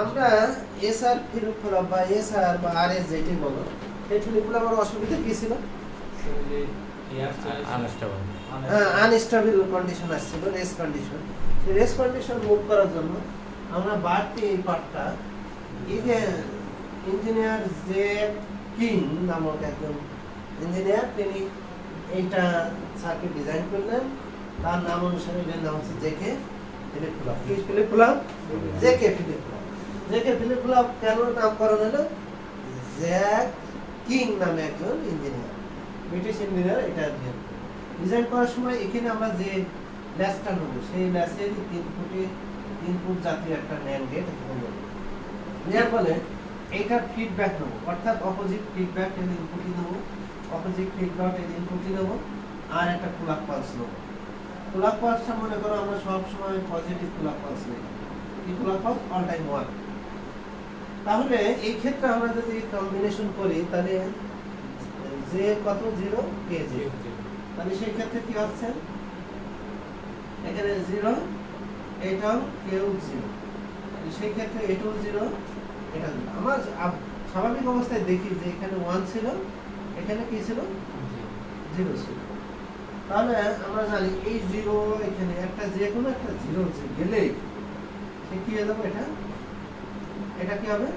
আমরা S R flip flop বা S R বা আর এস যেটি বলো সেই ফ্লিপ ফ্লপের অসুবিধা কি ছিল? হ্যাঁ আনস্টেবল কন্ডিশন আসছিল রেস কন্ডিশন সেই রেস কন্ডিশন মুভ করার জন্য আমরা বাড়তি এই পার্টটা এই যে ইঞ্জিনিয়ার জে কিং নামক একজন ইঞ্জিনিয়ার তিনি এইটা সার্কিট ডিজাইন করলেন। তার নাম অনুসারে এর নাম হচ্ছে জেকে ফিলিপ কি flip flop JK flip flop JK flip flop কেন নামকরণ হলো? জ্যাক কিং নামে একজন ইঞ্জিনিয়ার ব্রিটিশ ইঞ্জিনিয়ার এটা ডিজাইন করার সময় এখানে আমরা যে ল্যাসটা নেব, সেই ল্যাসের তিন ফুটে তিন ফুট জাতীয় একটা ন্যান গেট নেব। নেওয়ার ফলে এইটার ফিডব্যাক নেব, অর্থাৎ অপোজিট ফিডব্যাক এর ইনপুটই নেব অপোজিট ফিডব্যাক এর ইনপুটই নেব, আর একটা কুলাক পালস নেব। কুলাক পালসটা মনে করো আমরা সব সময় পজিটিভ কুলাক পালস নেই। এই clock pulse all time one তাহলে এই ক্ষেত্রে আমরা যদি কম্বিনেশন করি তাহলে যে কত? জিরো কে জিরো তাহলে সেই ক্ষেত্রে কি হচ্ছে? এখানে জিরো এটাও কেউ জিরো সেই ক্ষেত্রে এটাও জিরো এটা আমার স্বাভাবিক অবস্থায় দেখি যে এখানে ওয়ান ছিল এখানে কি ছিল? জিরো ছিল। তাহলে আমরা জানি এই জিরো এখানে একটা যে কোনো একটা জিরো গেলে সে কি হয়ে যাবে? এটা এটা কি হবে?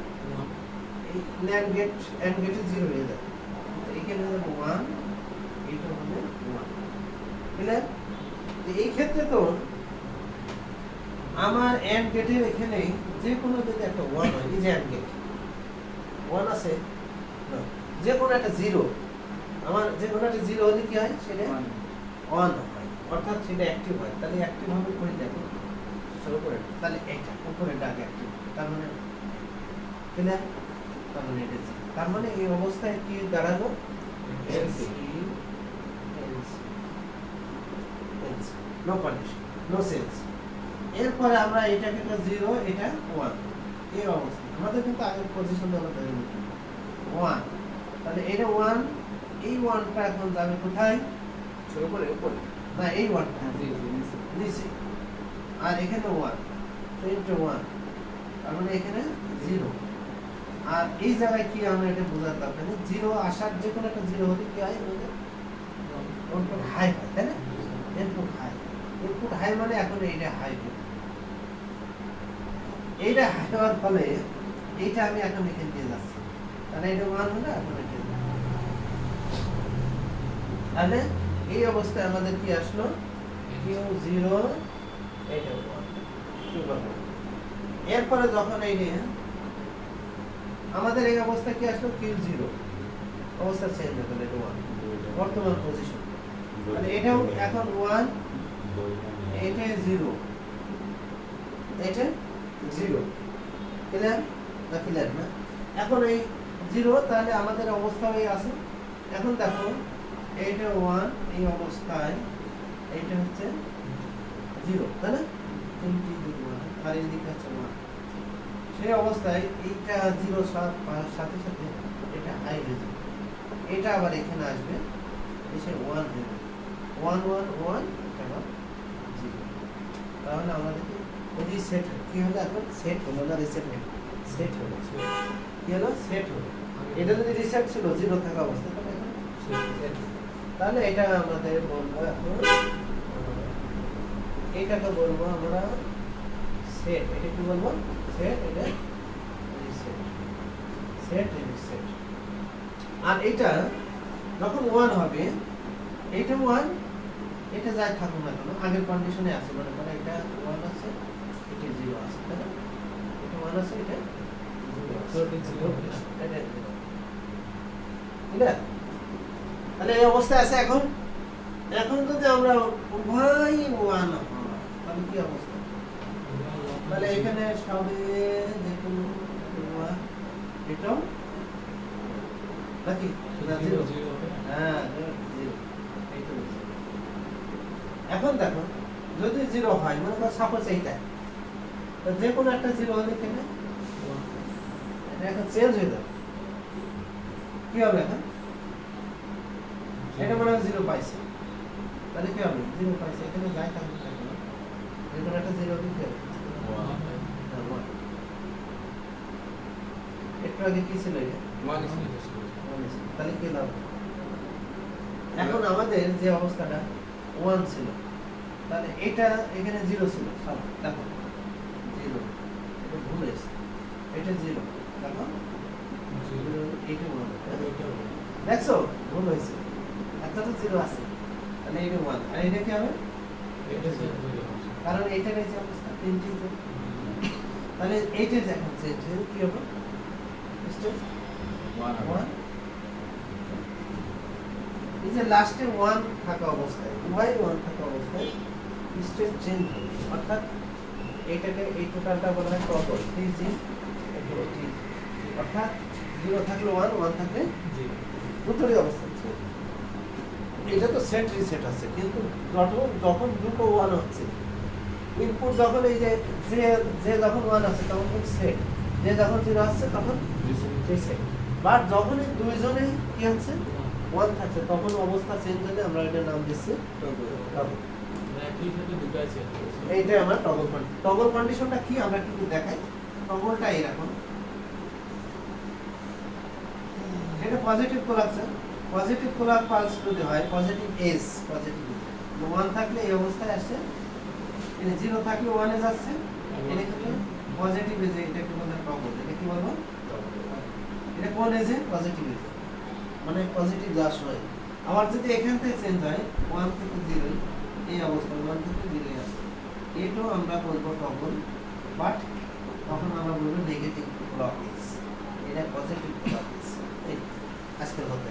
এই ন্যান্ড গেট অ্যান্ড গেটে জিরো হয়ে যাবে এখানে হবে ওয়ান এইটা হবে ওয়ান ক্লিয়ার এই ক্ষেত্রে তো আমার অ্যান্ড গেটের এখানে যে কোনো যদি একটা ওয়ান হয় এই যে অ্যান্ড গেট ওয়ান আছে। না, যে কোনো একটা জিরো আমার যে কোনো একটা জিরো হলে কি হয় সেটা? অন হয়। অর্থাৎ সেটা অ্যাক্টিভ হয়। তাহলে অ্যাক্টিভ হবে দেখো শুরু করে তাহলে এটা উপরে ডাক অ্যাক্টিভ তার মানে ক্লিয়ার তার মানে এটা এই অবস্থায় কি দাঁড়াল LC no condition no sense এরপরে আমরা এটাকে জিরো এটা ওয়ান এই অবস্থা আমাদের কিন্তু আগের পজিশন আমরা ওয়ান তাহলে এটা ওয়ান এই ওয়ানটা এখন যাবে কোথায় করে উপরে না এই ওয়ানটা নিচে। আর এখানে ওয়ান ইন্টু ওয়ান তার মানে এখানে জিরো আর এই জায়গায় কি আমরা এটা দরকার নেই জিরো আসার যে কোনো একটা জিরো হলে কি হয়? ইনপুট হাই হয়, তাই না? ইনপুট হাই ইনপুট হাই মানে এখন এইটা হাই এইটা হাই হওয়ার ফলে এইটা আমি এখন এখানে দিয়ে যাচ্ছি। তাহলে এটা ওয়ান হলে এখন এটা তাহলে এই অবস্থায় আমাদের কি আসলো? কিউ জিরো এইটা এরপরে যখন এই নিয়ে আমাদের এই অবস্থা কি আসলো? কিউ জিরো অবস্থা চেঞ্জ গেল এটা ওয়ান বর্তমান পজিশন মানে এটাও এখন ওয়ান এটা জিরো এটা জিরো ক্লিয়ার না ক্লিয়ার না? এখন এই জিরো তাহলে আমাদের অবস্থা হয়ে আছে। এখন দেখো এইটা ওয়ান এই অবস্থায় এইটা হচ্ছে জিরো তাই না? আর এদিকে হচ্ছে ওয়ান সেই অবস্থায় এইটা জিরো সাত সাথে সাথে এটা হাই হয়ে যাবে। এটা আবার এখানে আসবে, এসে ওয়ান হয়ে যাবে। ওয়ান ওয়ান ওয়ান এটা আবার জিরো। তাহলে আমাদেরকে আমাদের রিসেট কি হলো এখন? সেট হলো না রিসেট সেট হলো কি হলো? সেট হলো। এটা যদি রিসেট ছিল, জিরো থাকা অবস্থা তাহলে এখন তাহলে এটা আমাদের বলব এখন এইটাকে বলব আমরা সেট এটা কি বলব? সেট এটা রিসেট সেট রিসেট আর এটা যখন ওয়ান হবে এটা ওয়ান এটা যাই থাকুক না কেন আগের কন্ডিশনে আছে মানে মানে এটা ওয়ান আছে এটা জিরো আছে তাই না? এটা ওয়ান আছে এটা তাহলে এই অবস্থায় আছে এখন। এখন যদি আমরা উভয় ওয়ান তাহলে কি অবস্থা? তাহলে এখানে সবে কোনো এটাও নাকি? জিরো জিরো জিরো হ্যাঁ। এখন দেখো যদি জিরো হয় মনে করো সাপোজ এইটা তো যে কোনো একটা জিরো হলে কেন এখন চেঞ্জ হয়ে যাবে। কি হবে এখন? এটা মনে হয় জিরো পাইছে। তাহলে কি হবে? জিরো পাইছে। এখানে যাই যে কোনো একটা জিরো দিতে হবে One. হ্যাঁ, one। একটু আগে কি ছিল এটা? ওয়ান ছিল তাহলে কি লাভ? এখন আমাদের যে অবস্থাটা ওয়ান ছিল। তাহলে এটা এখানে জিরো ছিল। সব দেখো। জিরো। এটা ভুল এসছে এটা জিরো। দেখো। এইটা ওয়ান। দেখছ? ভুল হয়েছে। একটা তো জিরো আছে। তাহলে এটা ওয়ান। আর এটা কি হবে? কারণ এইটার এই যে অবস্থা তিনটি তাহলে এইটা এখন চেঞ্জ কি হবে? স্টেপ এই যে লাস্টে ওয়ান থাকা অবস্থায় ওয়াই ওয়ান থাকা অবস্থায় স্টেট চেঞ্জ হবে অর্থাৎ এইটাকে এই টোটালটা বলা হয় জি অর্থাৎ জিরো থাকলে ওয়ান ওয়ান থাকলে দুটোরই অবস্থা। এটা তো সেট রিসেট আছে কিন্তু যখন যখন দুটো ওয়ান হচ্ছে ইনপুট যখন এই যে যে যখন ওয়ান আছে তখন সেট যে যখন জিরো আসছে তখন বাট যখন এই দুইজনে কি হচ্ছে ওয়ান থাকছে তখন অবস্থা চেঞ্জ হলে আমরা এটা নাম দিচ্ছি টগল এইটাই আমার টগল কন্ডিশন টগল কন্ডিশনটা কি? আমরা একটু দেখাই। টগলটা এরকম এটা positive clock pulse positive clock pulse যদি হয় পজিটিভ এজ পজিটিভ ওয়ান থাকলে এই অবস্থায় আসছে এটা জিরো থাকলে ওয়ানে যাচ্ছে এটা কিন্তু পজিটিভ এজে এটা কি বলে টগল এটা কি বলব? এটা কোন এজে পজিটিভ এজে মানে পজিটিভ যাওয়ার হয়। আবার যদি এখান থেকে চেঞ্জ হয় ওয়ান থেকে জিরো এই অবস্থা ওয়ান থেকে জিরো আসে। এটাও আমরা বলব টগল বাট তখন আমরা বলব নেগেটিভ ক্লক এটা পজিটিভ ক্লক আজকের মতো।